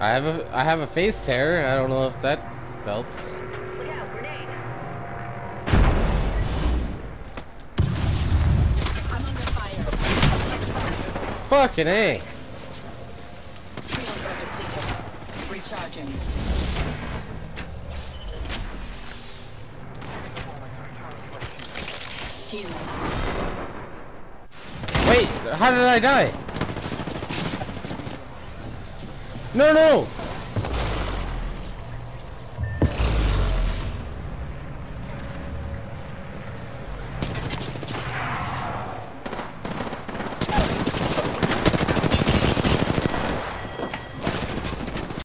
I have a I have a face tear. I don't know if that helps. Fucking a. Shields are depleted. Recharging. Healing. Wait, how did I die? No, no.